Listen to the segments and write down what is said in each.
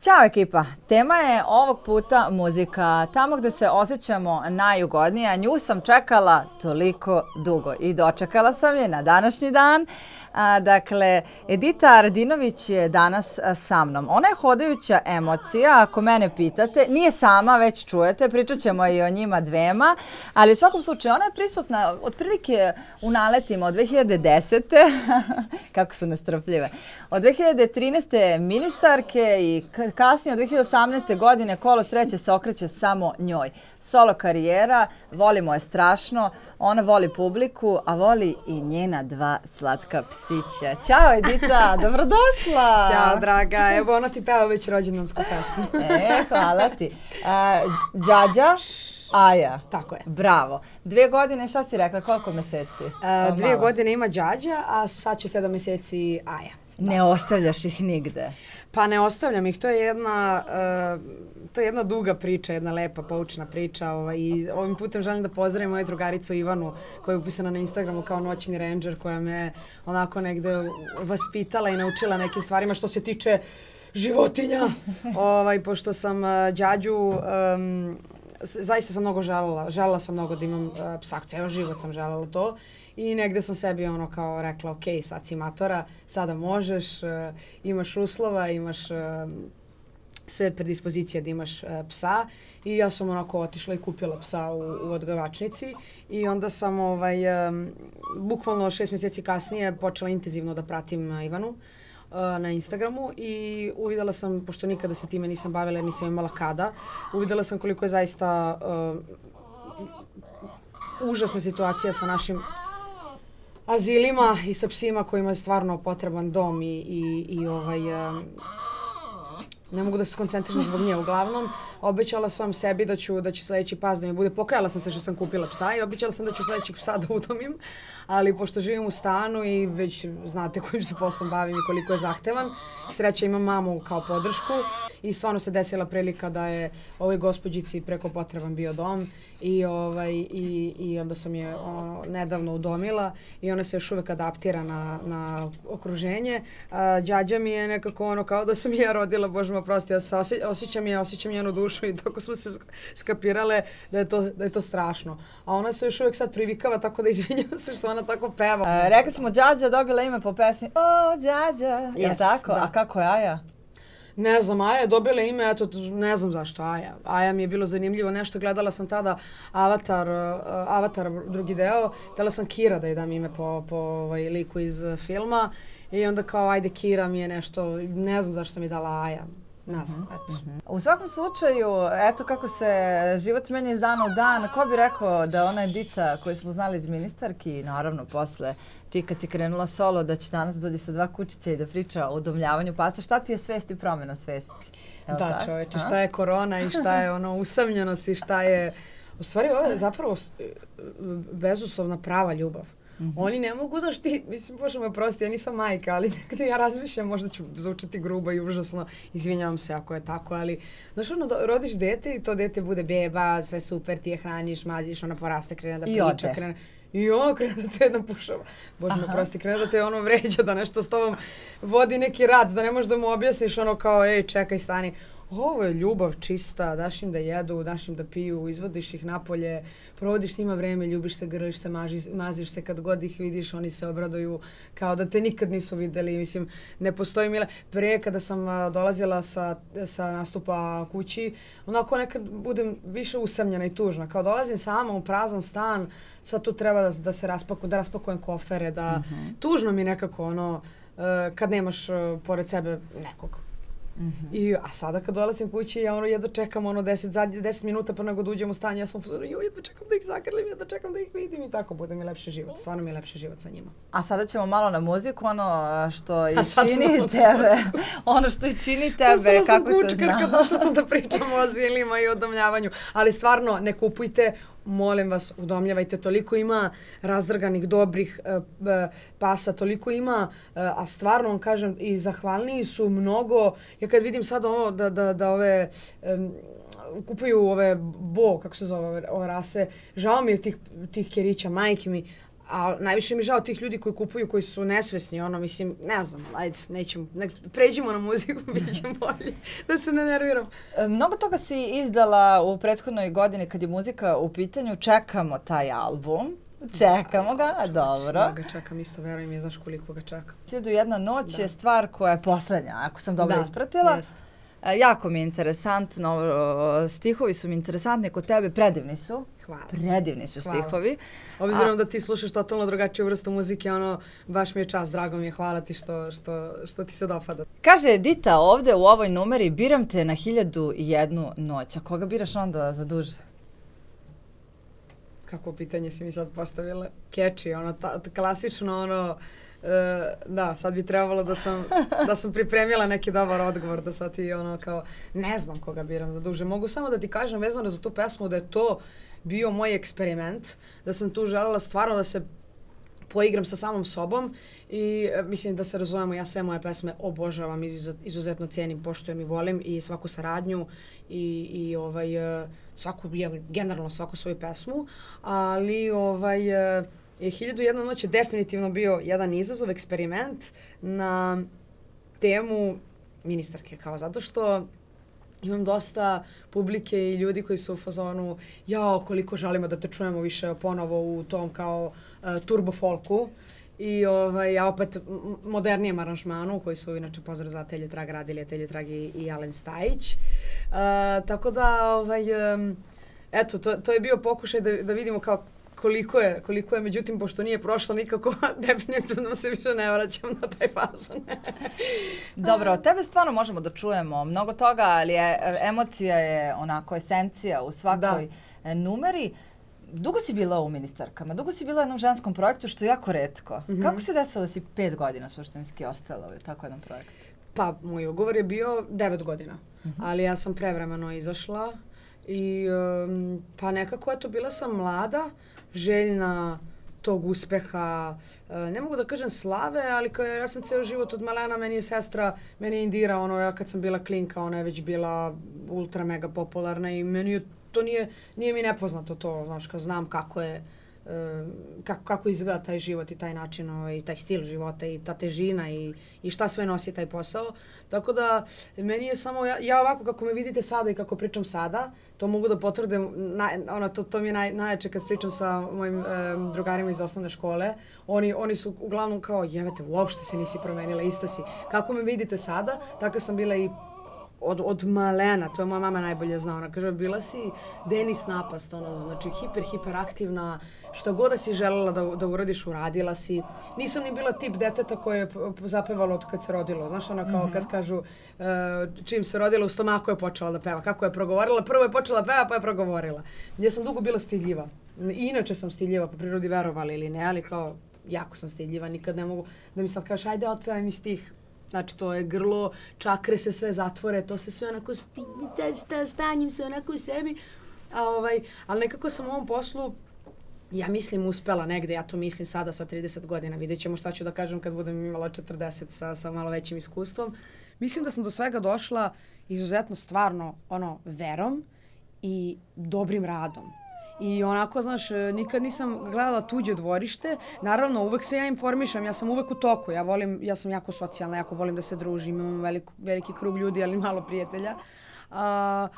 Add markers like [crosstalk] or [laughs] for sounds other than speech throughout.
Ćao ekipa, tema je ovog puta muzika, tamo gde se osjećamo najugodnije, a nju sam čekala toliko dugo i dočekala sam je na današnji dan. A, dakle, Edita Radinović je danas sa mnom. Ona je hodajuća emocija, ako mene pitate, nije sama, već čujete, pričat ćemo i o njima dvema, ali u svakom slučaju ona je prisutna otprilike u naletima od 2010. [laughs] kako su nestrpljive. Od 2013. ministarke i kasnije od 2018. godine kolo sreće se okreće samo njoj. Solo karijera, volimo je strašno, ona voli publiku, a voli i njena dva slatka psića. Ćao Edita, [laughs] dobrodošla! Ćao draga, evo ona ti peva već rođendansku pesmu. [laughs] e, hvala ti. A, Đađa, Aja. Tako je. Bravo. Dvije godine, šta si rekla, koliko meseci? A, dvije Malo. godine ima Đađa, a sad će sedam meseci Aja. Ne ostavljaš ih nigde. Pa ne ostavljam ih, to je jedna, uh, to je jedna duga priča, jedna lepa, poučna priča. Ovaj, I ovim putem želim da pozdravim moju drugaricu Ivanu, koja je upisana na Instagramu kao noćni ranger, koja me onako negde vaspitala i naučila nekim stvarima što se tiče životinja. ovaj, pošto sam uh, Đađu, um, zaista sam mnogo želela, želela sam mnogo da imam uh, psa, ceo život sam želela to. I negde sam sebi ono kao rekla, ok, sad si matora, sada možeš, uh, imaš uslova, imaš uh, sve predispozicije da imaš uh, psa. I ja sam onako otišla i kupila psa u, u odgavačnici i onda sam ovaj, um, bukvalno šest mjeseci kasnije počela intenzivno da pratim uh, Ivanu na Instagramu i uvidela sam, pošto nikada se time nisam bavila jer nisam imala kada, uvidela sam koliko je zaista uh, užasna situacija sa našim azilima i sa psima kojima je stvarno potreban dom i, i, i ovaj, ne mogu da se koncentrišem zbog nje. Uglavnom, obećala sam sebi da ću, da će sledeći pas da mi bude, pokajala sam se što sam kupila psa i obećala sam da ću sledećeg psa da udomim, ali pošto živim u stanu i već znate kojim se poslom bavim i koliko je zahtevan, sreća imam mamu kao podršku i stvarno se desila prilika da je ovoj gospođici preko potreban bio dom i, ovaj, i, i onda sam je ono, nedavno udomila i ona se još uvek adaptira na, na okruženje. Đađa mi je nekako ono kao da sam ja rodila, bože me prosti, ja se osje, osjećam je, osjećam njenu dušu i [laughs] tako smo se skapirale da je, to, da je to strašno. A ona se još uvek sad privikava tako da izvinjam se što ona tako peva. A, rekli smo, Đađa dobila ime po pesmi O, Đađa, je tako? Da. A kako je Aja? Ne znam, Aja je dobila ime, eto, ne znam zašto Aja. Aja mi je bilo zanimljivo nešto, gledala sam tada Avatar, uh, Avatar drugi deo, tela sam Kira da je dam ime po, po ovaj, liku iz filma i onda kao ajde Kira mi je nešto, ne znam zašto sam mi dala Aja nas, eto. Uh -huh. U svakom slučaju, eto kako se život menja iz dana u dan, ko bi rekao da ona Edita koju smo znali iz ministarki, naravno posle ti kad si krenula solo, da će danas dođe sa dva kučića i da priča o udomljavanju pasa, šta ti je svest i promjena svesti? Jel da, tak? čoveče, šta je korona i šta je ono usamljenost i šta je... [laughs] U stvari, ovo je zapravo bezuslovna prava ljubav. Mm -hmm. Oni ne mogu da šti, mislim, bože me prosti, ja nisam majka, ali [laughs] nekada ja razmišljam, možda ću zvučati grubo i užasno, izvinjavam se ako je tako, ali, znaš, ono, rodiš dete i to dete bude beba, sve super, ti je hraniš, maziš, ona poraste, krene da priča, krene... I ono krene da te napušava. Bože me prosti, krene da te ono vređa, da nešto s tobom vodi neki rad, da ne možeš da mu objasniš ono kao, ej, čekaj, stani ovo je ljubav čista, daš im da jedu, daš im da piju, izvodiš ih napolje, provodiš s njima vreme, ljubiš se, grliš se, mažiš, maziš se, kad god ih vidiš, oni se obraduju kao da te nikad nisu videli. Mislim, ne postoji mila. Pre kada sam dolazila sa, sa nastupa kući, onako nekad budem više usamljena i tužna. Kao dolazim sama u prazan stan, sad tu treba da, da se raspaku, da raspakujem kofere, da uh mhm. -huh. tužno mi nekako ono, kad nemaš pored sebe nekog Mm -hmm. I, a sada kad dolazim kući, ja ono jedno čekam ono 10, zadnje 10 minuta pa nego da uđem u stanje, ja sam joj, jedno čekam da ih zagrlim, jedno čekam da ih vidim i tako bude mi lepši život. Stvarno mi je lepši život sa njima. A sada ćemo malo na muziku, ono što i čini tebe. [laughs] ono što i čini tebe, kako te znam. kad došla sam da [laughs] pričam o azilima i o domljavanju. Ali stvarno, ne kupujte molim vas, udomljavajte, toliko ima razdrganih, dobrih uh, pasa, toliko ima, uh, a stvarno, on kažem, i zahvalniji su mnogo, ja kad vidim sad ovo, da, da, da ove, um, kupuju ove bo, kako se zove ove, ove rase, žao mi je tih, tih kerića, majke mi, a najviše mi žao tih ljudi koji kupuju, koji su nesvesni, ono, mislim, ne znam, ajde, nećemo, ne, pređimo na muziku, [laughs] bit će bolje, da se ne nerviram. E, mnogo toga si izdala u prethodnoj godini kad je muzika u pitanju, čekamo taj album. Čekamo ga, a dobro. Ja ga čekam isto, veruj mi, znaš koliko ga čekam. Hiljadu jedna noć da. je stvar koja je poslednja, ako sam dobro da, ispratila. Jest. E, jako mi je interesantno, stihovi su mi interesantni kod tebe, predivni su. Hvala. Predivni su hvala. stihovi. Obzirom a, da ti slušaš totalno drugačiju vrstu muzike, ono, baš mi je čast, drago mi je, hvala ti što, što, što ti se dopada. Kaže Dita ovde u ovoj numeri, biram te na hiljadu i jednu noć. A koga biraš onda za duže? Kako pitanje si mi sad postavila? Catchy, ono, ta, klasično, ono, Uh, da, sad bi trebalo da sam, da sam pripremila neki dobar odgovor, da sad ti ono kao, ne znam koga biram za duže. Mogu samo da ti kažem vezano za tu pesmu da je to bio moj eksperiment, da sam tu želela stvarno da se poigram sa samom sobom i e, mislim da se razumemo, ja sve moje pesme obožavam, izuzet, izuzetno cijenim, poštujem i volim i svaku saradnju i, i ovaj, e, svaku, generalno svaku svoju pesmu, ali ovaj, Hiljadu jedna noć je definitivno bio jedan izazov, eksperiment na temu ministarke, kao zato što imam dosta publike i ljudi koji su u fazonu jao, koliko želimo da te čujemo više ponovo u tom kao uh, turbo folku i ovaj, ja opet modernijem aranžmanu koji su inače pozdrav za Telje Trag radili, Telje Trag i, i Alen Stajić. Uh, tako da, ovaj, um, eto, to, to je bio pokušaj da, da vidimo kao koliko je, koliko je, međutim, pošto nije prošlo nikako, [laughs] definitivno se više ne vraćam na taj fazon. [laughs] Dobro, od tebe stvarno možemo da čujemo mnogo toga, ali je, emocija je onako esencija u svakoj da. numeri. Dugo si bila u ministarkama, dugo si bila u jednom ženskom projektu, što je jako redko. Mm -hmm. Kako se desilo da si pet godina suštinski ostala u tako jednom projektu? Pa, moj ugovor je bio devet godina, mm -hmm. ali ja sam prevremeno izašla i um, pa nekako, eto, bila sam mlada, željna tog uspeha, e, ne mogu da kažem slave, ali kao ja sam ceo život od malena, meni je sestra, meni je Indira, ono, ja kad sam bila klinka, ona je već bila ultra mega popularna i meni je, to nije, nije mi nepoznato to, znaš, kao znam kako je, kako, kako izgleda taj život i taj način, ovaj, taj stil života i ta težina i, i šta sve nosi taj posao. Tako da, meni je samo, ja, ja ovako kako me vidite sada i kako pričam sada, to mogu da potvrdim, na, ono, to, to mi je naj, najjače kad pričam sa mojim um, drugarima iz osnovne škole. Oni, oni su uglavnom kao, jevete, uopšte se nisi promenila, ista si. Kako me vidite sada, tako sam bila i od, od malena, to je moja mama najbolje zna, ona kaže, bila si Denis napast, ono, znači hiper, hiperaktivna, što god da si želela da, da uradiš, uradila si. Nisam ni bila tip deteta koje je zapevalo od kad se rodilo, znaš, ona kao mm -hmm. kad kažu uh, čim se rodila u stomaku je počela da peva, kako je progovorila, prvo je počela da peva pa je progovorila. Ja sam dugo bila stidljiva, inače sam stidljiva po prirodi verovali ili ne, ali kao jako sam stidljiva, nikad ne mogu da mi sad kažeš ajde otpevaj mi stih, Znači, to je grlo, čakre se sve zatvore, to se sve onako stigne, stanjim se onako u sebi. A, ovaj, ali nekako sam u ovom poslu ja mislim uspela negde, ja to mislim sada sa 30 godina, vidjet ćemo šta ću da kažem kad budem imala 40 sa, sa malo većim iskustvom. Mislim da sam do svega došla izuzetno stvarno ono verom i dobrim radom. I onako, znaš, e, nikad nisam gledala tuđe dvorište. Naravno, uvek se ja informišem, ja sam uvek u toku. Ja volim, ja sam jako socijalna, jako volim da se družim, imam velik, veliki krug ljudi, ali malo prijatelja. A,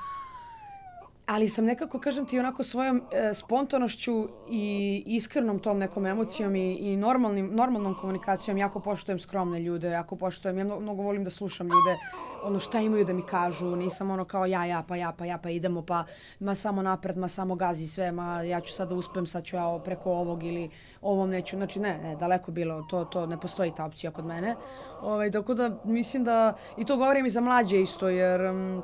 ali sam nekako, kažem ti, onako svojom e, spontanošću i iskrenom tom nekom emocijom i, i normalnim, normalnom komunikacijom jako poštujem skromne ljude, jako poštujem, ja mnogo, mnogo volim da slušam ljude, ono šta imaju da mi kažu, nisam ono kao ja, ja, pa ja, pa ja, pa idemo, pa ma samo napred, ma samo gazi sve, ma ja ću sad da uspem, sad ću ja preko ovog ili ovom neću, znači ne, ne, daleko bilo, to, to ne postoji ta opcija kod mene. Ovaj, tako da mislim da, i to govorim i za mlađe isto, jer um,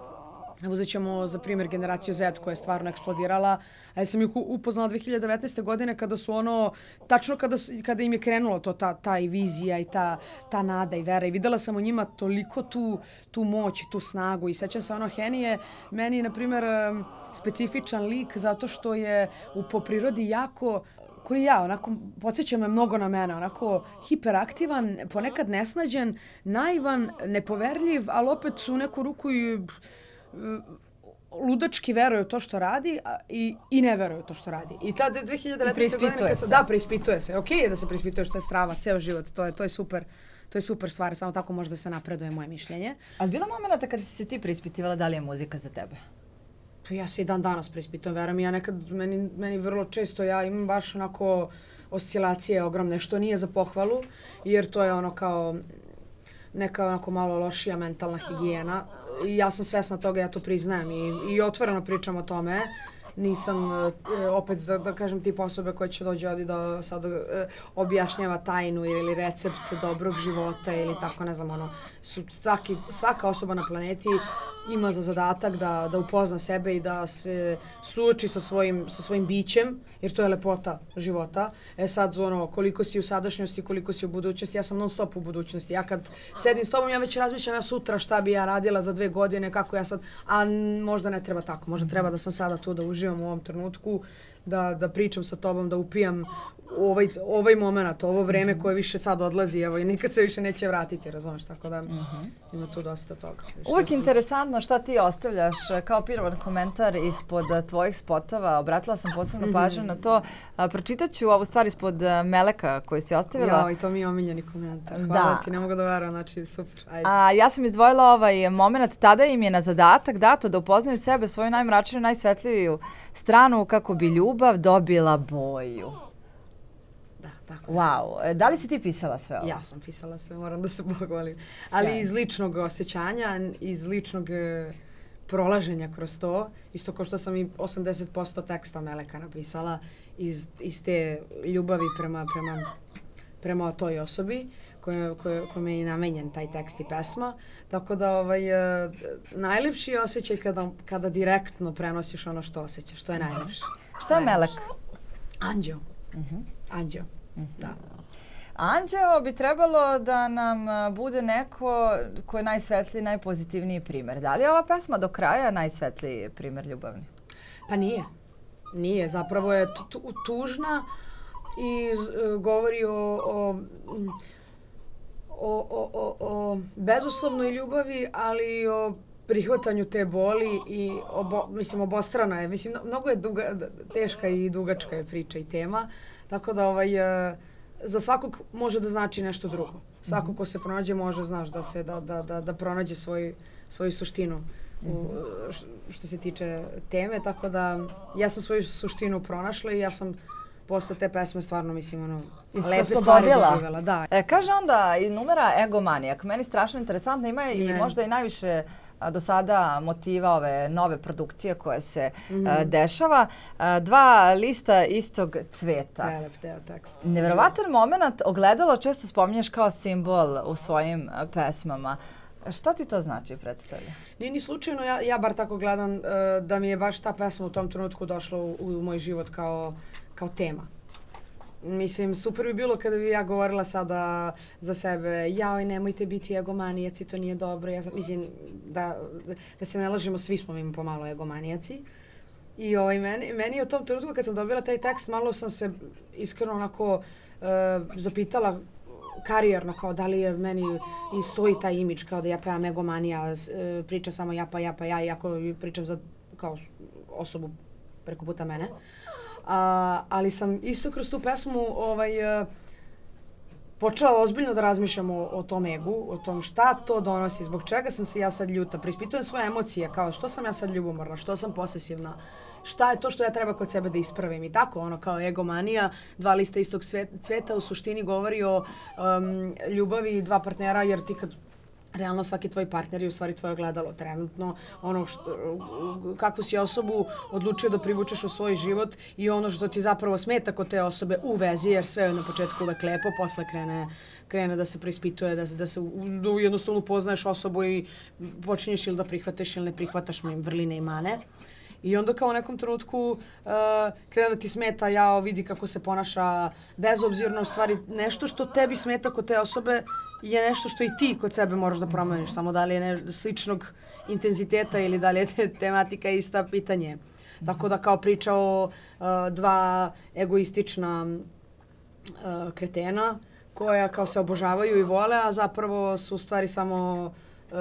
Uzet ćemo za primjer generaciju Z koja je stvarno eksplodirala. A ja sam ih upoznala 2019. godine kada su ono, tačno kada, kada im je krenulo to, ta, ta vizija i ta, ta nada i vera. I videla sam u njima toliko tu, tu moć i tu snagu. I sećam se ono, Heni je meni, na primjer, specifičan lik zato što je u, po prirodi jako koji ja, onako, podsjeća me mnogo na mene, onako hiperaktivan, ponekad nesnađen, naivan, nepoverljiv, ali opet u neku ruku i ludački veruje u to što radi a, i, i ne veruje u to što radi. I ta 2019. godine kad se. da, preispituje se. Ok je da se preispituje što je strava, ceo život, to je, to je super. To je super stvar, samo tako može da se napreduje moje mišljenje. Ali bilo momenta kad si se ti preispitivala da li je muzika za tebe? Pa ja se i dan danas preispitujem, verujem, ja nekad, meni, meni vrlo često, ja imam baš onako oscilacije ogromne, što nije za pohvalu, jer to je ono kao neka onako malo lošija mentalna higijena. Ja sam svesna toga, ja to priznajem i, i otvoreno pričam o tome. Nisam, e, opet da, da kažem, tip osobe koja će dođe ovdje da sad e, objašnjava tajnu ili recept dobrog života ili tako, ne znam, ono, su svaki, svaka osoba na planeti ima za zadatak da, da upozna sebe i da se suoči sa svojim, sa svojim bićem, jer to je lepota života. E sad, ono, koliko si u sadašnjosti, koliko si u budućnosti, ja sam non stop u budućnosti. Ja kad sedim s tobom, ja već razmišljam ja sutra šta bi ja radila za dve godine, kako ja sad, a možda ne treba tako, možda treba da sam sada tu da uživam u ovom trenutku, da, da pričam sa tobom, da upijam ovaj, ovaj moment, ovo vreme mhm. koje više sad odlazi, evo, i nikad se više neće vratiti, razumeš, tako da uh mhm. -huh. ima tu dosta toga. Uvijek interesantno šta ti ostavljaš kao prvan komentar ispod tvojih spotova. Obratila sam posebno -hmm. pažnju na to. A, pročitat ću ovu stvar ispod Meleka koju si ostavila. Jo, i to mi je omiljeni komentar. Hvala da. ti, ne mogu da verujem, znači super. Ajde. A, ja sam izdvojila ovaj moment, tada im je na zadatak dato da upoznaju sebe, svoju najmračniju, najsvetljiviju stranu kako bi ljubav dobila boju. Tako wow. Je. Da li si ti pisala sve ovo? Ja sam pisala sve, moram da se pohvalim. Ali iz ličnog osjećanja, iz ličnog e, prolaženja kroz to, isto kao što sam i 80% teksta Meleka napisala, iz, iz te ljubavi prema, prema, prema toj osobi koje, koje, kome je i namenjen taj tekst i pesma. Tako da ovaj, uh, najlepši osjećaj kada, kada direktno prenosiš ono što osjećaš, to je najlepše. Šta je Melek? Anđeo. Uh -huh. Anđeo. Da. Anđeo bi trebalo da nam bude neko ko je najsvetliji, najpozitivniji primer. Da li je ova pesma do kraja najsvetliji primer ljubavni? Pa nije. Nije. Zapravo je tužna i uh, govori o, o, o, o, o, o bezuslovnoj ljubavi, ali i o prihvatanju te boli i obo, mislim obostrana je. Mislim, mnogo je duga, teška i dugačka je priča i tema. Tako da ovaj, uh, za svakog može da znači nešto drugo. Svako ko se pronađe može, znaš, da se da, da, da, da pronađe svoj, svoju suštinu u, što se tiče teme, tako da ja sam svoju suštinu pronašla i ja sam posle te pesme stvarno, mislim, ono, lepe stvari doživjela. Da. E, kaže onda i numera Egomanijak. Meni strašno interesantna, ima i možda i najviše do sada motiva ove nove produkcije koje se mm -hmm. dešava. dva lista istog cveta. Prelep deo tekst. Neverovatan moment, ogledalo često spominješ kao simbol u svojim pesmama. Šta ti to znači predstavlja? Nije ni slučajno, ja, ja bar tako gledam uh, da mi je baš ta pesma u tom trenutku došla u, u moj život kao, kao tema. Mislim, super bi bilo kada bi ja govorila sada za sebe, jaoj, nemojte biti egomanijaci, to nije dobro. Ja, mislim, da, da se ne lažemo, svi smo mi pomalo egomanijaci. I ovaj, meni, meni u tom trenutku kad sam dobila taj tekst, malo sam se iskreno onako uh, zapitala karijerno kao da li je meni i stoji taj imidž kao da ja pevam egomanija, uh, priča samo ja pa ja pa ja, iako pričam za kao osobu preko puta mene. Uh, A, ali sam isto kroz tu pesmu ovaj, uh, počela ozbiljno da razmišljam o, o tom egu, o tom šta to donosi, zbog čega sam se ja sad ljuta. Prispitujem svoje emocije, kao što sam ja sad ljubomorna, što sam posesivna, šta je to što ja treba kod sebe da ispravim i tako, ono kao egomanija, dva lista istog cveta u suštini govori o um, ljubavi dva partnera, jer ti kad realno svaki tvoj partner je u stvari tvoje gledalo trenutno, ono što, kakvu si osobu odlučio da privučeš u svoj život i ono što ti zapravo smeta kod te osobe u vezi, jer sve je na početku uvek lepo, posle krene, krene da se preispituje, da, da se da jednostavno upoznaješ osobu i počinješ ili da prihvataš ili ne prihvataš vrline i mane. I onda kao u nekom trenutku uh, krene da ti smeta, jao, vidi kako se ponaša bezobzirno, u stvari nešto što tebi smeta kod te osobe je nešto što i ti kod sebe moraš da promeniš, samo da li je ne, sličnog intenziteta ili da li je te, tematika ista pitanje. Tako da kao priča o uh, dva egoistična uh, kretena koja kao se obožavaju i vole, a zapravo su stvari samo uh,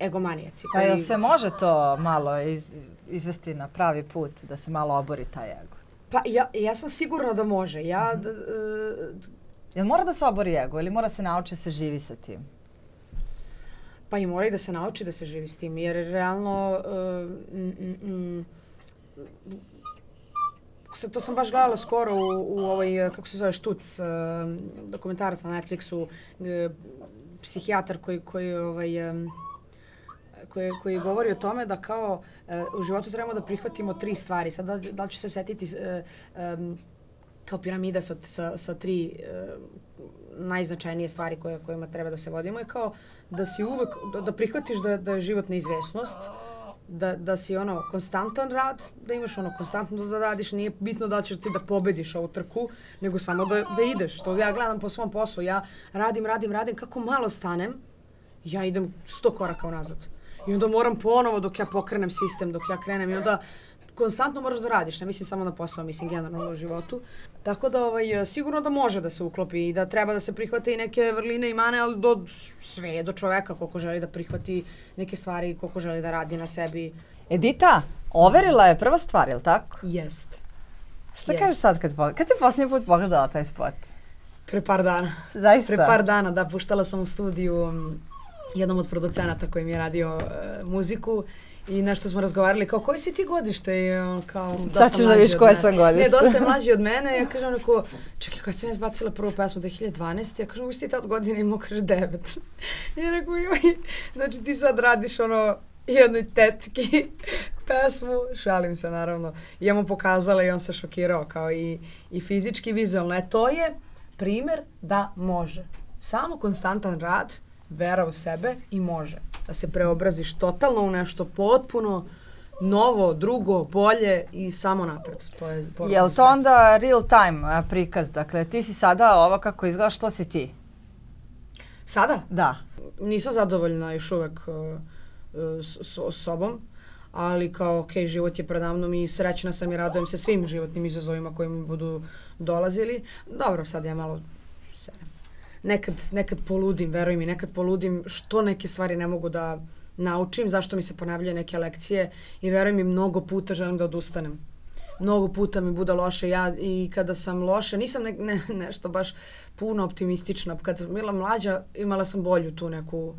egomanijaci. Pa jel se može to malo iz, izvesti na pravi put, da se malo obori taj ego? Pa ja, ja sam sigurna da može. Ja, d- e, Jel mora da se obori ego ili mora se nauči se živi sa tim? Pa i mora i da se nauči da se živi s tim, jer realno, uh, mm, mm, to sam baš gledala skoro u, u ovaj, eh, kako se zove, Štuc, uh, dokumentarac na Netflixu, uh, psihijatar koji, koji, ovaj, um, koji, koji govori o tome da kao uh, u životu trebamo da prihvatimo tri stvari. Sad da, da li ću se setiti uh, um, kao piramida sa, sa, sa tri uh, najznačajnije stvari koje, kojima treba da se vodimo je kao da si uvek, da, da prihvatiš da, da je život neizvesnost, da, da si ono konstantan rad, da imaš ono konstantno da radiš, nije bitno da ćeš ti da pobediš ovu trku, nego samo da, da ideš. To ja gledam po svom poslu, ja radim, radim, radim, kako malo stanem, ja idem sto koraka unazad. I onda moram ponovo dok ja pokrenem sistem, dok ja krenem i onda konstantno moraš da radiš, ne mislim samo na posao, mislim generalno u životu. Tako da ovaj, sigurno da može da se uklopi i da treba da se prihvate i neke vrline i mane, ali do sve je do čoveka koliko želi da prihvati neke stvari, koliko želi da radi na sebi. Edita, overila je prva stvar, jel tako? Jest. Šta Jest. kažeš sad kad, kad si posljednji put pogledala taj spot? Pre par dana. Zaista? Pre par dana, da, puštala sam u studiju um, jednom od producenata koji mi je radio uh, muziku i nešto smo razgovarali, kao koji si ti godište? I on kao, dosta Sad ćeš da vidiš koje sam godište. Ne, dosta je mlađi od mene. Ja kažem onako, čekaj, kad sam ja izbacila prvu pesmu 2012, ja kažem, uvi ti tad godine imao, kaže, devet. I [laughs] ja rekao, joj, znači ti sad radiš ono, jednoj tetki pesmu, šalim se naravno. I ja mu pokazala i on se šokirao kao i, i fizički i vizualno. E to je primer da može. Samo konstantan rad, vera u sebe i može. Da se preobraziš totalno u nešto potpuno novo, drugo, bolje i samo napred. To je Jel to sve. onda real time prikaz? Dakle, ti si sada ovo kako izgledaš, što si ti? Sada? Da. Nisam zadovoljna još uvek uh, uh, s, s sobom, ali kao, ok, život je predavnom i srećna sam i radujem se svim životnim izazovima koji mi budu dolazili. Dobro, sad ja malo. Nekad, nekad poludim, veruj mi, nekad poludim što neke stvari ne mogu da naučim, zašto mi se ponavljaju neke lekcije i veruj mi, mnogo puta želim da odustanem. Mnogo puta mi bude loše ja i kada sam loša, nisam ne, ne, nešto baš puno optimistična. Kad sam bila mlađa, imala sam bolju tu neku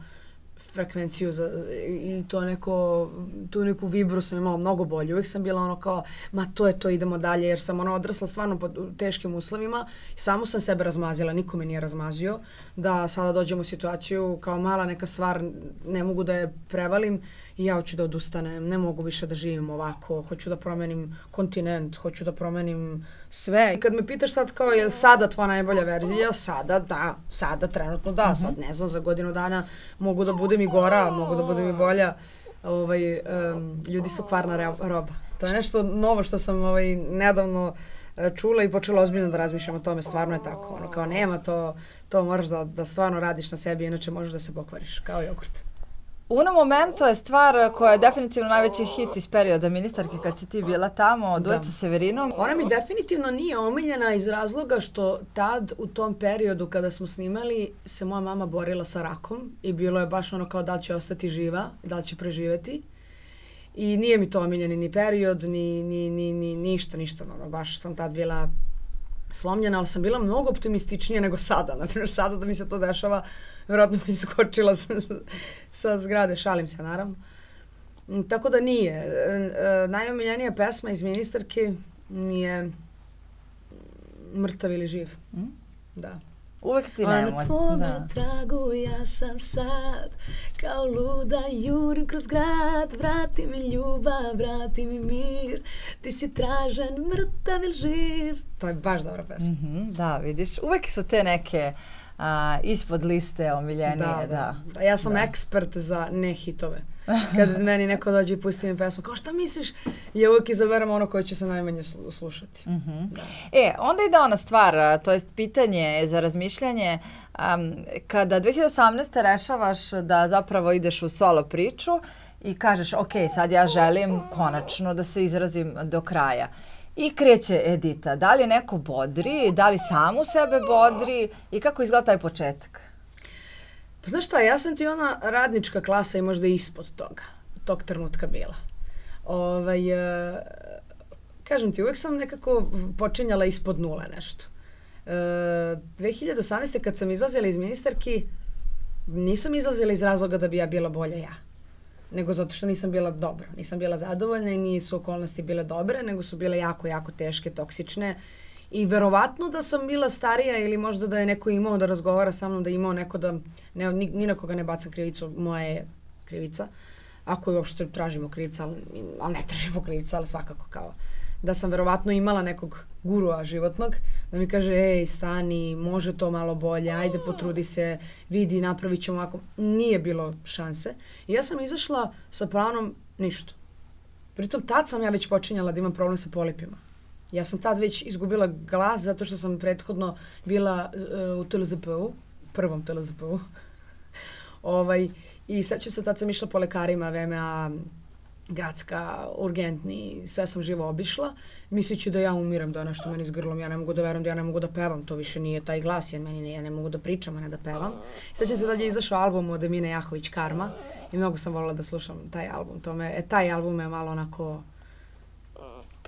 frekvenciju za, i to neko, tu neku vibru sam imala mnogo bolje. Uvijek sam bila ono kao, ma to je to, idemo dalje, jer sam ono odrasla stvarno pod teškim uslovima. Samo sam sebe razmazila, niko me nije razmazio. Da sada dođem u situaciju kao mala neka stvar, ne mogu da je prevalim ja hoću da odustanem, ne mogu više da živim ovako, hoću da promenim kontinent, hoću da promenim sve. I kad me pitaš sad kao je sada tvoja najbolja verzija, sada da, sada trenutno da, sad ne znam, za godinu dana mogu da budem i gora, mogu da budem i bolja. Ovaj, em, ljudi su kvarna roba. To je nešto novo što sam ovaj, nedavno e, čula i počela ozbiljno da razmišljam o tome, stvarno je tako. Ono, kao nema to, to moraš da, da stvarno radiš na sebi, inače možeš da se pokvariš, kao jogurt. Uno momento je stvar koja je definitivno najveći hit iz perioda ministarke kad si ti bila tamo, duet sa Severinom. Ona mi definitivno nije omiljena iz razloga što tad u tom periodu kada smo snimali se moja mama borila sa rakom i bilo je baš ono kao da li će ostati živa, da li će preživeti. I nije mi to omiljeni ni period, ni, ni, ni, ni ništa, ništa. Ono, baš sam tad bila slomljena, ali sam bila mnogo optimističnija nego sada. [laughs] Naprimjer, sada da mi se to dešava, vjerojatno bi skočila sa, sa, zgrade, šalim se naravno. Mm, Tako da nije. E, e, Najomiljenija pesma iz ministarke mi je Mrtav ili živ. Mm. Da. Uvek ti Ona nemoj. na tvome Da. tragu ja sam sad Kao luda jurim kroz grad Vrati mi ljubav, vrati mi mir Ti si tražen, mrtav ili živ To je baš dobra pesma. Mhm, da, vidiš. Uvek su te neke a, ispod liste omiljenije. Da, Da, da, da. Ja sam Da. ekspert za ne hitove. Kad meni neko dođe i pusti mi pesmu, kao šta misliš? Ja uvijek izaberem ono koje će se najmanje slu- slušati. Mhm. Da. E, onda ide ona stvar, to jest pitanje za razmišljanje. am, kada 2018. rešavaš da zapravo ideš u solo priču i kažeš, ok, sad ja želim konačno da se izrazim do kraja. I kreće Edita. Da li neko bodri, da li samu sebe bodri i kako izgleda taj početak? Pa znaš šta, ja sam ti ona radnička klasa i možda ispod toga, tog trenutka bila. Ovaj, uh, kažem ti, uvek sam nekako počinjala ispod nule nešto. Uh, 2018. kad sam izlazila iz ministarki, nisam izlazila iz razloga da bi ja bila bolja ja nego zato što nisam bila dobro. Nisam bila zadovoljna i nisu okolnosti bile dobre, nego su bile jako, jako teške, toksične. I verovatno da sam bila starija ili možda da je neko imao da razgovara sa mnom, da je imao neko da, ne, ni, ni na koga ne bacam krivicu, moja je krivica. Ako je uopšte tražimo krivica, ali, ali ne tražimo krivica, ali svakako kao da sam verovatno imala nekog gurua životnog, da mi kaže, ej, stani, može to malo bolje, ajde potrudi se, vidi, napravit ćemo ovako. Nije bilo šanse. I ja sam izašla sa planom ništa. Pritom tad sam ja već počinjala da imam problem sa polipima. Ja sam tad već izgubila glas zato što sam prethodno bila uh, u TLZP-u, prvom TLZP-u. [laughs] ovaj, I sećam se, tad sam išla po lekarima, VMA, gradska, urgentni, sve sam živo obišla, misleći da ja umiram, da je nešto meni s grlom, ja ne mogu da verujem da ja ne mogu da pevam, to više nije taj glas, ja, meni ne, ja ne mogu da pričam, a ne da pevam. Sećam se da je izašao album od Emine Jahović Karma i mnogo sam volila da slušam taj album, to me, e, taj album me malo onako...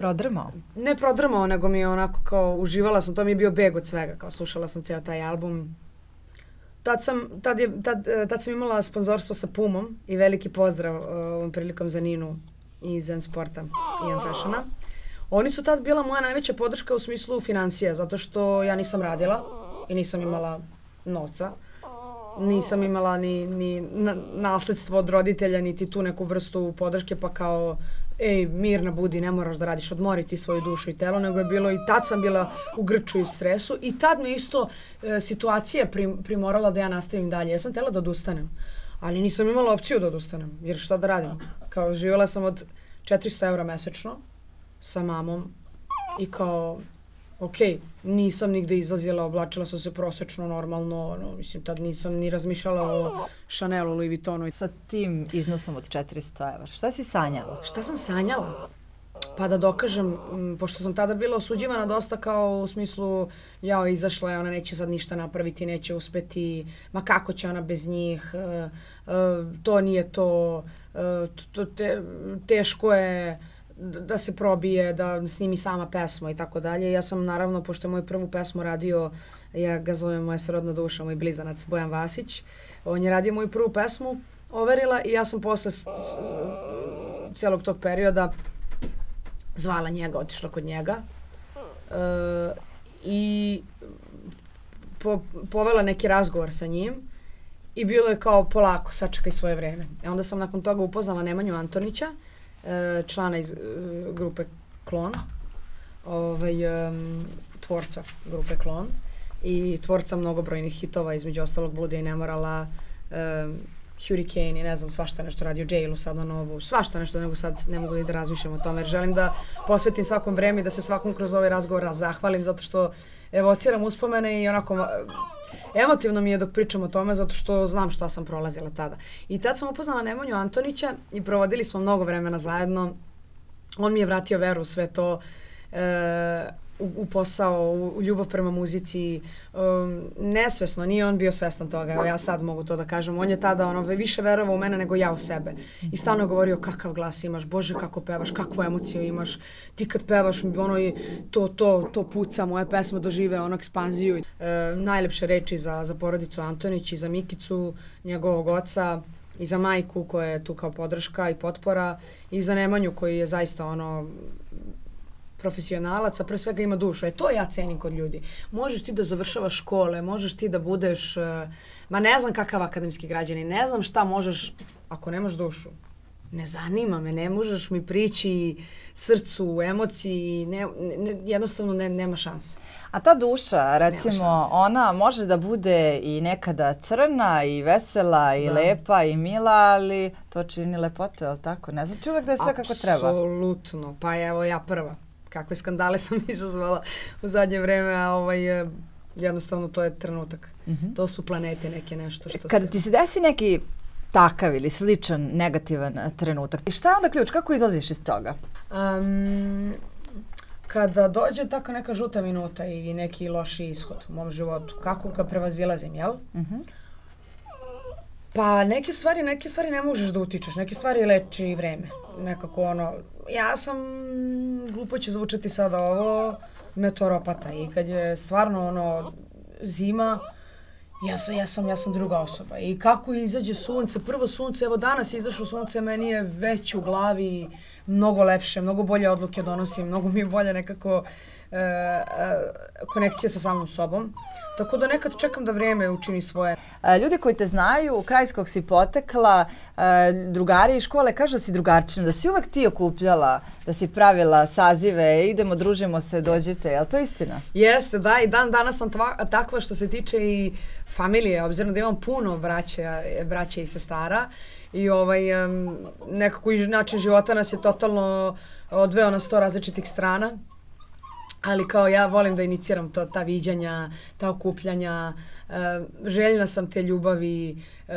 Prodrmao? Ne prodrmao, nego mi je onako kao, uživala sam, to mi je bio beg od svega, kao slušala sam ceo taj album, tad sam, tad, je, tad, e, tad sam imala sponzorstvo sa Pumom i veliki pozdrav uh, ovom prilikom za Ninu i Zen Sporta i M Fashiona. Oni su tad bila moja najveća podrška u smislu financija, zato što ja nisam radila i nisam imala novca. Nisam imala ni, ni nasledstvo od roditelja, niti tu neku vrstu podrške, pa kao ej, mirna budi, ne moraš da radiš, odmori ti svoju dušu i telo, nego je bilo i tad sam bila u grču i stresu i tad me isto e, situacija prim, primorala da ja nastavim dalje. Ja sam tela da odustanem, ali nisam imala opciju da odustanem, jer šta da radim? Kao živjela sam od 400 evra mesečno sa mamom i kao ok, nisam nigde izlazila, oblačila sam se prosečno, normalno, ono, mislim, tad nisam ni razmišljala o Chanelu, Louis Vuittonu. Sa tim iznosom od 400 evra, šta si sanjala? Šta sam sanjala? Pa da dokažem, m, pošto sam tada bila osuđivana dosta kao u smislu, jao, izašla je, ona neće sad ništa napraviti, neće uspeti, ma kako će ona bez njih, e, e, to nije to, e, to te, teško je, da se probije, da snimi sama pesmu i tako dalje. Ja sam naravno, pošto je moju prvu pesmu radio, ja ga zovem moja srodna duša, moj blizanac Bojan Vasić, on je radio moju prvu pesmu, overila i ja sam posle celog tog perioda zvala njega, otišla kod njega uh, i po, povela neki razgovor sa njim i bilo je kao polako, sačekaj svoje vreme. E onda sam nakon toga upoznala Nemanju Antonića, E, člana iz e, grupe Klon, ovaj, um, tvorca grupe Klon i tvorca mnogobrojnih hitova, između ostalog Bluda i Nemorala, um, Hurricane i ne znam, svašta nešto radio Jailu sad na novu, svašta nešto, nego sad ne mogu ni da razmišljam o tome, jer želim da posvetim svakom vreme i da se svakom kroz ovaj razgovor zahvalim, zato što evociram uspomene i onako emotivno mi je dok pričam o tome zato što znam šta sam prolazila tada. I tad sam upoznala Nemanju Antonića i provodili smo mnogo vremena zajedno. On mi je vratio veru u sve to. E, u, u posao, u, ljubav prema muzici, um, nesvesno, nije on bio svestan toga, evo ja sad mogu to da kažem, on je tada ono, više verovao u mene nego ja u sebe i stalno je govorio kakav glas imaš, bože kako pevaš, kakvu emociju imaš, ti kad pevaš, ono i to, to, to puca, moje pesme dožive ono ekspanziju. E, najlepše reči za, za porodicu Antonić i za Mikicu, njegovog oca, i za majku koja je tu kao podrška i potpora i za Nemanju koji je zaista ono profesionalac, a pre svega ima dušu. E to ja cenim kod ljudi. Možeš ti da završavaš škole, možeš ti da budeš, uh, ma ne znam kakav akademski građani, ne znam šta možeš ako nemaš dušu. Ne zanima me, ne možeš mi prići srcu, emociji, ne, ne, jednostavno ne, nema šanse. A ta duša, recimo, ona može da bude i nekada crna i vesela i da. lepa i mila, ali to čini lepote, ali tako? Ne znači uvek da je sve Absolutno. kako treba. Apsolutno. Pa evo ja prva kakve skandale [laughs] sam izazvala u zadnje vreme, a ovaj, jednostavno to je trenutak. Mm -hmm. To su planete neke nešto što Kada se... ti se desi neki takav ili sličan negativan trenutak, šta je onda ključ? Kako izlaziš iz toga? Um, kada dođe tako neka žuta minuta i neki loši ishod u mom životu, kako ga prevazilazim, jel? Mm -hmm. Pa neke stvari, neke stvari ne možeš da utičeš, neke stvari leči vreme. Nekako ono, ja sam, glupo će zvučati sada ovo, meteoropata i kad je stvarno ono zima, ja sam, ja sam, ja sam druga osoba. I kako izađe sunce, prvo sunce, evo danas je izašlo sunce, meni je već u glavi, mnogo lepše, mnogo bolje odluke donosim, mnogo mi je bolje nekako e, e, konekcija sa samom sobom. Tako da nekad čekam da vrijeme učini svoje. E, ljudi koji te znaju, kraj iz kog si potekla, drugari iz škole, kažu da si drugačina, da si uvek ti okupljala, da si pravila sazive, idemo, družimo se, dođite, je li to istina? Jeste, da, i dan danas sam tva, takva što se tiče i familije, obzirom da imam puno braće, braće i sestara i ovaj, nekako način života nas je totalno odveo na sto različitih strana ali kao ja volim da iniciram to, ta viđanja, ta okupljanja, uh, željna sam te ljubavi, uh,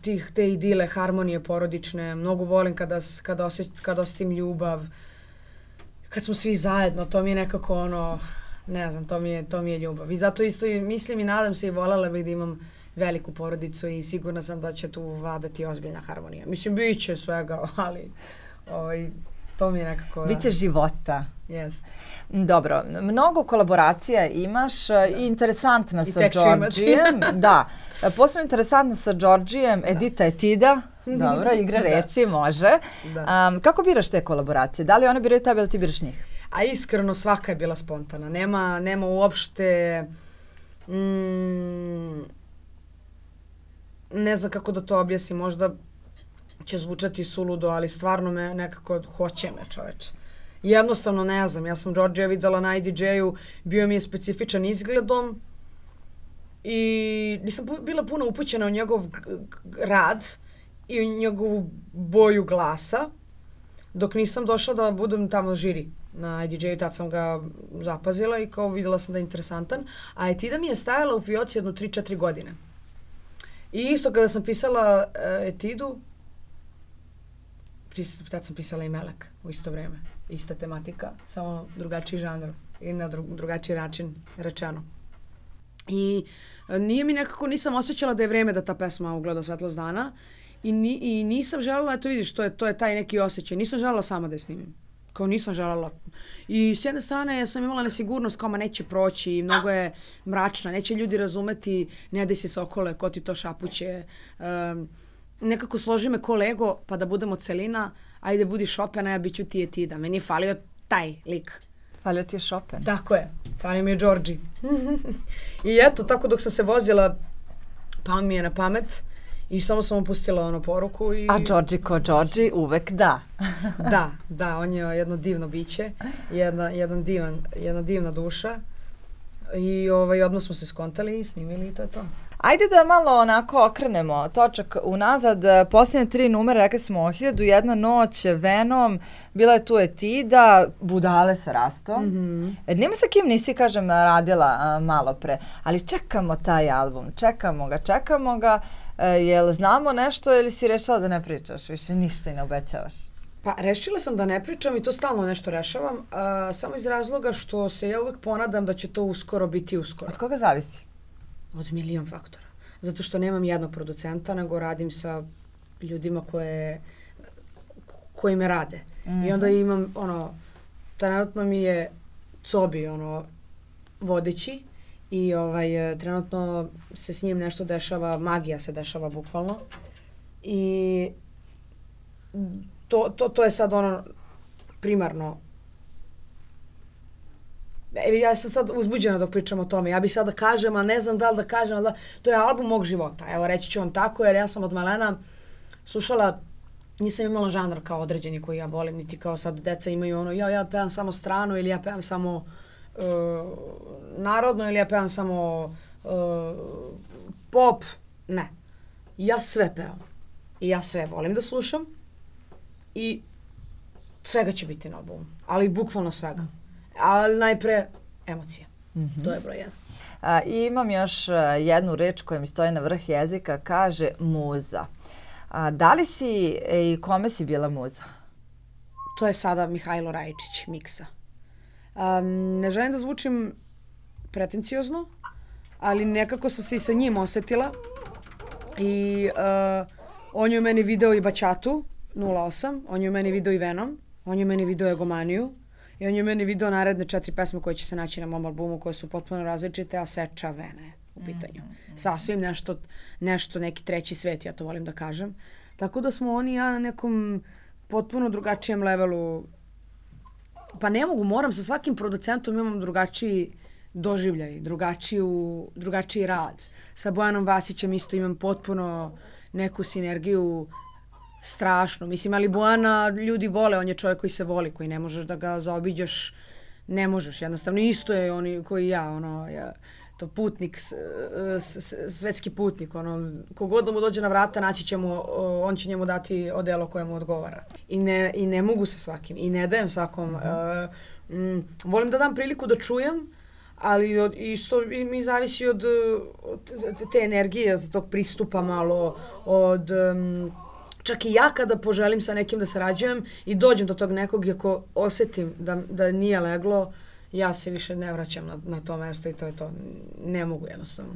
tih, te idile, harmonije porodične, mnogo volim kada, kada, osjeć, kada osjetim ljubav, kad smo svi zajedno, to mi je nekako ono, ne znam, to mi je, to mi je ljubav. I zato isto mislim i nadam se i voljela bih da imam veliku porodicu i sigurna sam da će tu vladati ozbiljna harmonija. Mislim, bit će svega, [laughs] ali ovaj, to mi je nekako... Biće života. Jest. Dobro, mnogo kolaboracija imaš e, i interesantna I sa Đorđijem. [laughs] da, e, posebno interesantna sa Đorđijem, da. Edita Etida. [laughs] Dobro, igra da. reči, može. Da. Um, kako biraš te kolaboracije? Da li one biraju tebe ili ti biraš njih? A iskreno svaka je bila spontana. Nema, nema uopšte... Mm, ne znam kako da to objasnim, možda će zvučati suludo, ali stvarno me nekako hoće me čoveče. Jednostavno ne znam, ja sam Đorđeja videla na IDJ-u, bio mi je specifičan izgledom i nisam bila puno upućena u njegov rad i u njegovu boju glasa, dok nisam došla da budem tamo žiri na IDJ-u, tad sam ga zapazila i kao videla sam da je interesantan. A Etida mi je stajala u fioci jednu 3-4 godine. I isto kada sam pisala Etidu, tad sam pisala i Melek u isto vreme. Ista tematika, samo drugačiji žanr i na dru, drugačiji način rečeno. I e, nije mi nekako, nisam osjećala da je vreme da ta pesma ugleda svetlost dana i, ni, i nisam želela, eto vidiš, to je, to je taj neki osjećaj, nisam želela sama da je snimim. Kao nisam želela. I s jedne strane ja sam imala nesigurnost kao ma neće proći, mnogo je mračna, neće ljudi razumeti, ne daj se sokole, ko ti to šapuće. Um, nekako složi me ko Lego, pa da budemo celina, ajde budi Chopin, a ja bit ću ti da meni je falio taj lik. Falio ti je Chopin. Tako je, falio mi je Georgi. [laughs] I eto, tako dok sam se vozila, pa mi je na pamet i samo sam mu pustila ono poruku. I... A Georgi ko Georgi uvek da. [laughs] da, [laughs] da, on je jedno divno biće, jedna, jedan divan, jedna divna duša. I ovaj, odmah smo se skontali i snimili i to je to. Ajde da malo onako okrenemo točak unazad. Posljednje tri numere, rekli smo, hiljadu jedna noć, Venom, bila je tu Etida, Budale sa Rastom. Mm -hmm. Nema sa kim nisi, kažem, radila a, malo pre, ali čekamo taj album, čekamo ga, čekamo ga. E, jel znamo nešto ili si rešala da ne pričaš više ništa i ne obećavaš? Pa rešila sam da ne pričam i to stalno nešto rešavam, a, samo iz razloga što se ja uvek ponadam da će to uskoro biti uskoro. Od koga zavisi? Od milion faktora. Zato što nemam jednog producenta, nego radim sa ljudima koje, koji me rade. Mm -hmm. I onda mhm. imam, ono, trenutno mi je Cobi, ono, vodeći i ovaj, trenutno se s njim nešto dešava, magija se dešava bukvalno. I to, to, to je sad ono primarno ja sam sad uzbuđena dok pričam o tome. Ja bih sad da kažem, a ne znam da li da kažem, ali da, to je album mog života. Evo, reći ću vam tako, jer ja sam od malena slušala, nisam imala žanr kao određeni koji ja volim, niti kao sad deca imaju ono, ja, ja pevam samo strano ili ja pevam samo uh, narodno ili ja pevam samo uh, pop. Ne. Ja sve pevam. I ja sve volim da slušam i svega će biti na albumu. Ali bukvalno svega. Ali najpre emocija. Mm -hmm. To je broj jedan. A, I imam još e, jednu reč koja mi stoji na vrh jezika, kaže muza. A, da li si e, i kome si bila muza? To je sada Mihajlo Rajčić, Miksa. Um, ne želim da zvučim pretenciozno, ali nekako sam se i sa njim osetila I uh, on je u meni video i Bačatu 08, on je u meni video i Venom, on je u meni video Egomaniju i on je meni video naredne četiri pesme koje će se naći na mom albumu koje su potpuno različite, a Seča Vene u pitanju. Mm, mm, Sasvim nešto, nešto, neki treći svet, ja to volim da kažem. Tako da smo oni ja na nekom potpuno drugačijem levelu pa ne mogu, moram sa svakim producentom imam drugačiji doživljaj, drugačiju, drugačiji rad. Sa Bojanom Vasićem isto imam potpuno neku sinergiju strašno. Mislim, ali Bojana ljudi vole, on je čovjek koji se voli, koji ne možeš da ga zaobiđeš, ne možeš, jednostavno isto je oni koji ja, ono, ja, to putnik, svetski putnik, ono, kogod da mu dođe na vrata, naći će mu, on će njemu dati odelo koje mu odgovara. I ne, i ne mogu sa svakim, i ne dajem svakom. Mm -hmm. uh, mm, volim da dam priliku da čujem, ali od, isto mi zavisi od, od te energije, od tog pristupa malo, od... Um, čak i ja kada poželim sa nekim da sarađujem i dođem do tog nekog i ako osetim da, da nije leglo, ja se više ne vraćam na, na to mesto i to je to. Ne mogu jednostavno.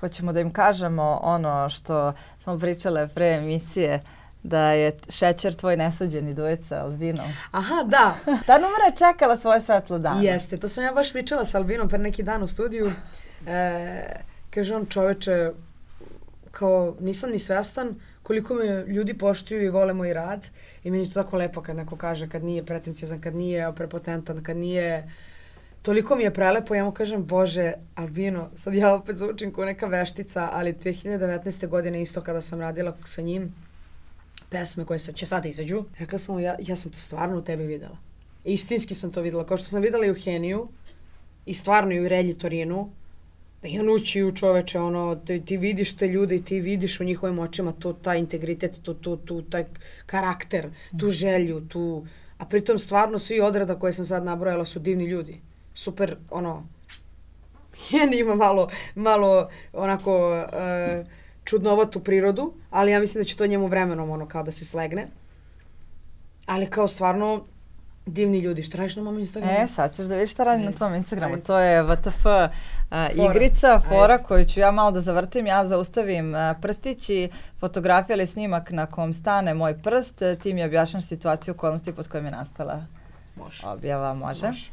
Hoćemo da im kažemo ono što smo pričale pre emisije, da je šećer tvoj nesuđeni duet sa Albinom. Aha, da. [laughs] Ta numera je čekala svoje svetlo dana. Jeste, to sam ja baš pričala sa Albinom pre neki dan u studiju. E, kaže on čoveče, kao nisam ni svestan koliko me ljudi poštuju i vole moj rad i meni je to tako lepo kad neko kaže, kad nije pretenciozan, kad nije prepotentan, kad nije toliko mi je prelepo, ja mu kažem, bože, Albino, sad ja opet zvučim kao neka veštica, ali 2019. godine isto kada sam radila sa njim, pesme koje će sada izađu, rekla sam mu, ja, ja sam to stvarno u tebi videla. Istinski sam to videla, kao što sam videla i u Heniju, i stvarno i u Relji Torinu, i u čoveče, ono, ti, vidiš te ljude i ti vidiš u njihovim očima to, taj integritet, tu, tu, tu, taj karakter, tu želju, tu, a pritom stvarno svi odrada koje sam sad nabrojala su divni ljudi super, ono, [laughs] Jen ima malo, malo onako uh, čudnovatu prirodu, ali ja mislim da će to njemu vremenom ono kao da se slegne. Ali kao stvarno divni ljudi. Šta radiš na mom Instagramu? E, sad ćeš da vidiš šta radim na tvom Instagramu. Ajde. To je VTF uh, igrica, fora Ajde. koju ću ja malo da zavrtim. Ja zaustavim uh, prstić i fotografija ili snimak na kom stane moj prst. Ti mi objašnjaš situaciju okolnosti pod kojom je nastala može. objava. Može. može.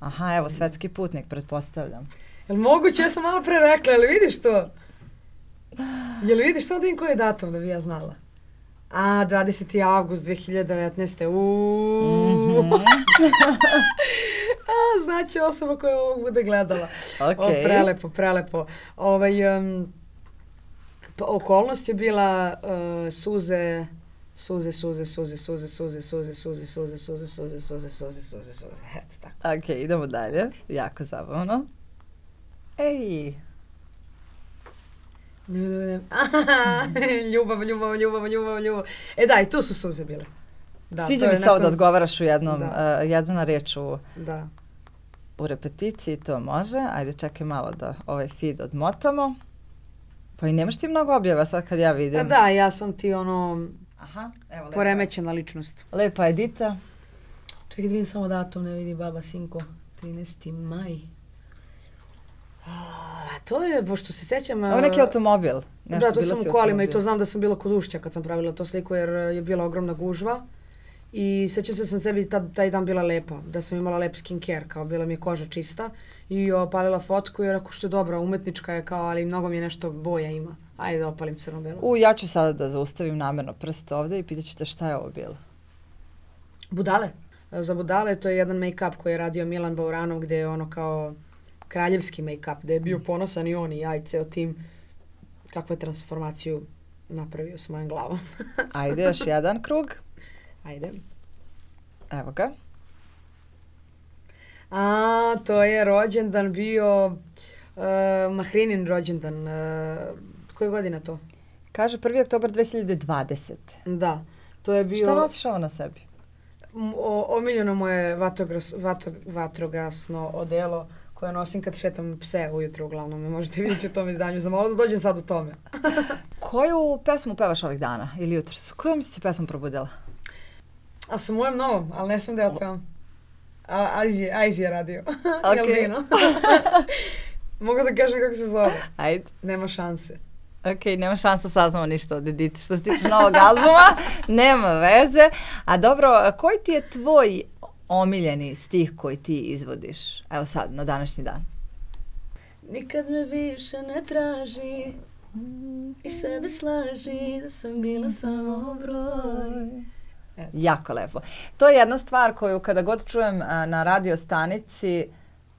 Aha, evo, svetski putnik, pretpostavljam. Jel moguće? Ja sam malo pre rekla, jel vidiš to? Jel vidiš, samo da vidim koji je datum da bi ja znala. A, 20. august 2019. Uuuu. Mm -hmm. A, znači osoba koja ovo bude gledala. Okay. O, prelepo, prelepo. Ovaj, um, okolnost je bila uh, suze suze, suze, suze, suze, suze, suze, suze, suze, suze, suze, suze, suze, suze, suze, eto tako. Ok, idemo dalje. Jako zabavno. Ej! Ne, ne, ne. [laughs] ljubav, ljubav, ljubav, ljubav, ljubav. E da, i tu su suze bile. Da, Sviđa mi se ovo da odgovaraš u jednom, da. uh, jedna reč u, da. u repeticiji, to može. Ajde, čekaj malo da ovaj feed odmotamo. Pa i nemaš ti mnogo objava sad kad ja vidim. A da, ja sam ti ono Aha, evo lepa. Poremećena ličnost. Lepa Edita. Čekaj da vidim samo datum, ne vidi baba Sinko. 13. maj. A, to je, pošto se sećam... Ovo neki automobil. Nešto da, to sam u kolima i to znam da sam bila kod Ušća kad sam pravila to sliku jer je bila ogromna gužva. I sećam se da sam sebi tad, taj dan bila lepa, da sam imala lep skincare, kao bila mi je koža čista. I opalila fotku i rekao što je dobra, umetnička je kao, ali mnogo mi je nešto boja ima. Ajde da opalim crno-belo. U, ja ću sada da zaustavim namerno prst ovde i pitaću te šta je ovo bilo. Budale. Za budale to je jedan make-up koji je radio Milan Bauranov gde je ono kao kraljevski make-up, gde je bio ponosan i on i ja i ceo tim kakvu je transformaciju napravio s mojom glavom. [laughs] Ajde, još jedan krug. Ajde. Evo ga. A, to je rođendan bio, uh, Mahrinin rođendan, uh, Koje godine to? Kaže 1. oktobar 2020. Da. To je bio... Šta nosiš ovo na sebi? O, omiljeno moje vatrogras, vatro, vatrogasno odelo koje nosim kad šetam pse ujutro uglavnom. Me možete vidjeti u tom izdanju. Za malo da dođem sad u tome. [laughs] Koju pesmu pevaš ovih dana ili jutro? S kojom si se pesmom probudila? A sa mojom novom, ali ne sam da ja pevam. Ajzi, Ajzi je radio. [laughs] Ok. [laughs] Mogu da kažem kako se zove? Ajde. Nema šanse. Ok, nema šansa saznamo ništa od Edite. Što se tiče novog albuma, nema veze. A dobro, koji ti je tvoj omiljeni stih koji ti izvodiš? Evo sad, na današnji dan. Nikad me više ne traži i sebe slaži da sam bila samo broj. Jako lepo. To je jedna stvar koju kada god čujem na radio stanici,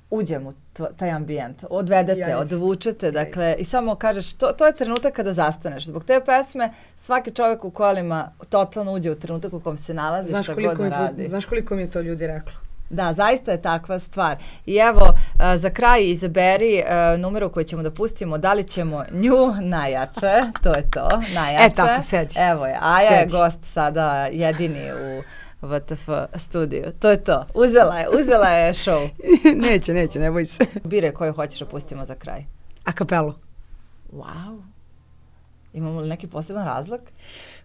uđem u taj ambijent, odvedete, ja odvučete, dakle, ja i samo kažeš, to, to je trenutak kada zastaneš. Zbog te pesme svaki čovjek u kolima totalno uđe u trenutak u kom se nalazi, znaš šta god da radi. Znaš koliko mi je to ljudi reklo? Da, zaista je takva stvar. I evo, uh, za kraj izaberi uh, numeru koju ćemo da pustimo. Da li ćemo nju [laughs] najjače, to je to, najjače. E, tako, sedi. Evo je, Aja sedi. je gost sada jedini u VTF studiju. To je to. Uzela je, uzela je show. [laughs] neće, neće, ne boj se. Bire koju hoćeš da pustimo za kraj. A kapelu. Wow. Imamo li neki poseban razlog?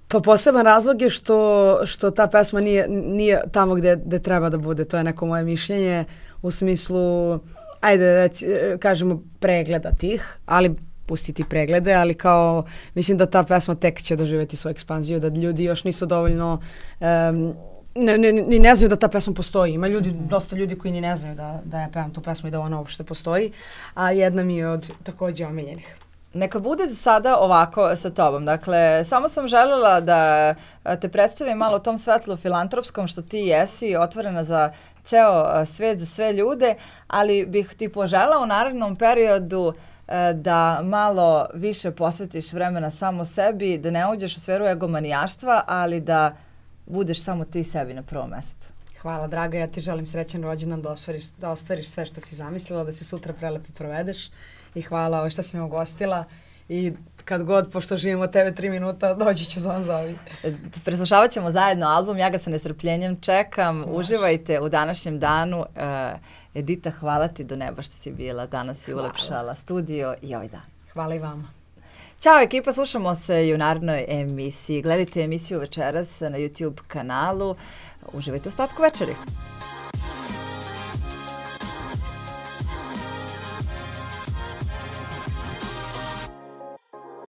Pa poseban razlog je što, što ta pesma nije, nije tamo gde, gde treba da bude. To je neko moje mišljenje u smislu, ajde reci, kažemo pregleda tih, ali pustiti preglede, ali kao mislim da ta pesma tek će doživeti svoju ekspanziju, da ljudi još nisu dovoljno um, ne, ne, ni ne znaju da ta pesma postoji. Ima ljudi, dosta ljudi koji ni ne znaju da, da ja pevam tu pesmu i da ona uopšte postoji, a jedna mi je od takođe omiljenih. Neka bude za sada ovako sa tobom. Dakle, samo sam želela da te predstavim malo tom svetlu filantropskom što ti jesi, otvorena za ceo svet, za sve ljude, ali bih ti požela u narednom periodu da malo više posvetiš vremena samo sebi, da ne uđeš u sferu egomanijaštva, ali da budeš samo ti sebi na prvom mestu. Hvala, draga. Ja ti želim srećan rođendan da ostvariš, da ostvariš sve što si zamislila, da se sutra prelepo provedeš. I hvala ovo što si me ugostila. I kad god, pošto živimo tebe tri minuta, doći ću za vam zovi. Preslušavat ćemo zajedno album, ja ga sa nestrpljenjem čekam. Moš. Uživajte u današnjem danu. Uh, Edita, hvala ti do neba što si bila danas i ulepšala studio i ovaj dan. Hvala i vama. Ćao ekipa, slušamo se i u narodnoj emisiji. Gledajte emisiju večeras na YouTube kanalu. Uživajte ostatku večeri.